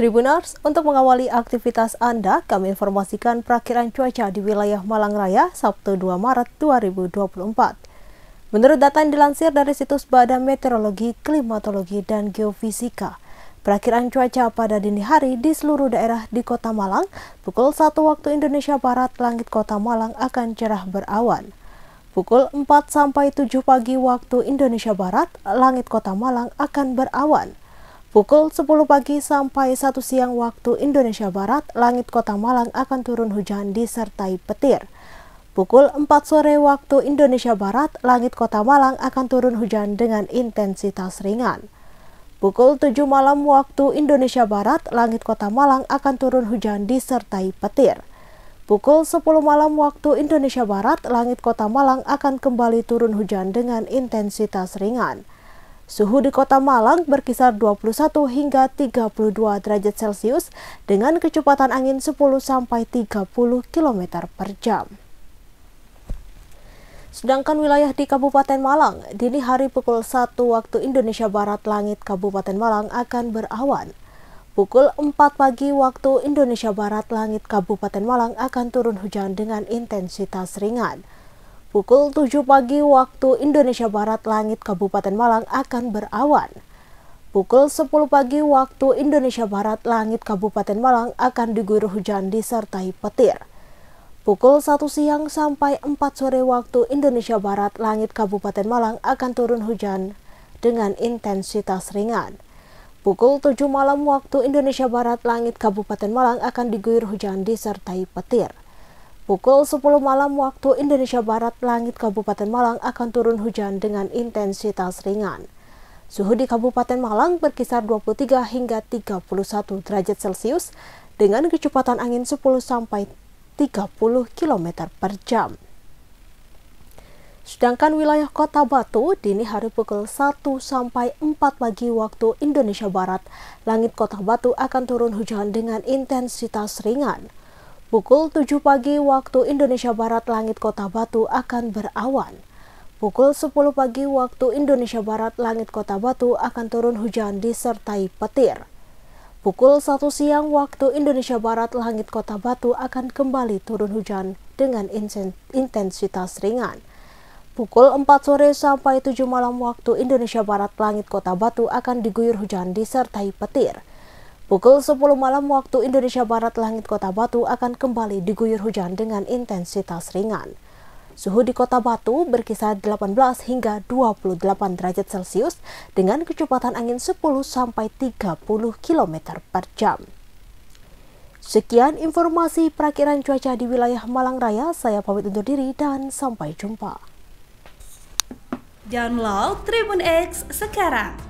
Tribunars, untuk mengawali aktivitas Anda, kami informasikan perakhiran cuaca di wilayah Malang Raya Sabtu 2 Maret 2024. Menurut data yang dilansir dari situs Badan Meteorologi, Klimatologi, dan Geofisika, perakhiran cuaca pada dini hari di seluruh daerah di Kota Malang, pukul 1 waktu Indonesia Barat, langit Kota Malang akan cerah berawan. Pukul 4 sampai 7 pagi waktu Indonesia Barat, langit Kota Malang akan berawan. Pukul 10 pagi sampai 1 siang waktu Indonesia Barat, langit kota Malang akan turun hujan disertai petir. Pukul 4 sore waktu Indonesia Barat, langit kota Malang akan turun hujan dengan intensitas ringan. Pukul 7 malam waktu Indonesia Barat, langit kota Malang akan turun hujan disertai petir. Pukul 10 malam waktu Indonesia Barat, langit kota Malang akan kembali turun hujan dengan intensitas ringan. Suhu di kota Malang berkisar 21 hingga 32 derajat Celcius dengan kecepatan angin 10 sampai 30 km per jam. Sedangkan wilayah di Kabupaten Malang, dini hari pukul 1 waktu Indonesia Barat langit Kabupaten Malang akan berawan. Pukul 4 pagi waktu Indonesia Barat langit Kabupaten Malang akan turun hujan dengan intensitas ringan. Pukul 7 pagi waktu Indonesia Barat langit Kabupaten Malang akan berawan. Pukul 10 pagi waktu Indonesia Barat langit Kabupaten Malang akan diguyur hujan disertai petir. Pukul 1 siang sampai 4 sore waktu Indonesia Barat langit Kabupaten Malang akan turun hujan dengan intensitas ringan. Pukul 7 malam waktu Indonesia Barat langit Kabupaten Malang akan diguyur hujan disertai petir. Pukul 10 malam waktu Indonesia Barat, langit Kabupaten Malang akan turun hujan dengan intensitas ringan. Suhu di Kabupaten Malang berkisar 23 hingga 31 derajat Celcius dengan kecepatan angin 10 sampai 30 km per jam. Sedangkan wilayah Kota Batu dini hari pukul 1 sampai 4 pagi waktu Indonesia Barat, langit Kota Batu akan turun hujan dengan intensitas ringan. Pukul 7 pagi waktu Indonesia Barat langit kota Batu akan berawan. Pukul 10 pagi waktu Indonesia Barat langit kota Batu akan turun hujan disertai petir. Pukul 1 siang waktu Indonesia Barat langit kota Batu akan kembali turun hujan dengan intensitas ringan. Pukul 4 sore sampai 7 malam waktu Indonesia Barat langit kota Batu akan diguyur hujan disertai petir. Pukul 10 malam waktu Indonesia Barat langit kota Batu akan kembali diguyur hujan dengan intensitas ringan. Suhu di kota Batu berkisar 18 hingga 28 derajat Celcius dengan kecepatan angin 10 sampai 30 km per jam. Sekian informasi perakiran cuaca di wilayah Malang Raya. Saya pamit undur diri dan sampai jumpa. Download Tribun X sekarang